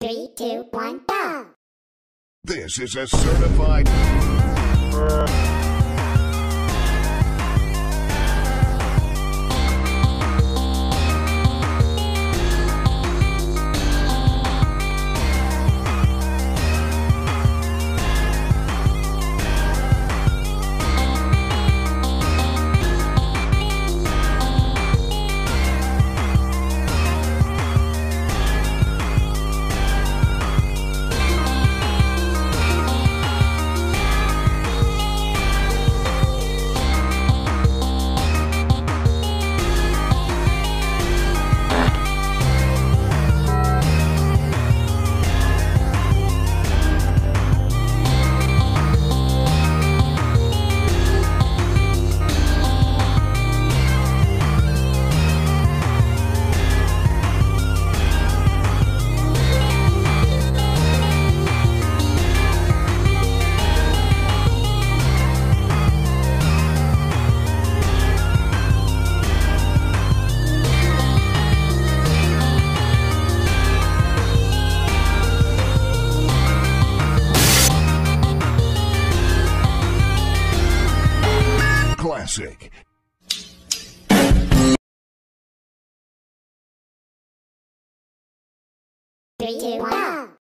two, one, go! This is a certified. Classic. Three, two, one,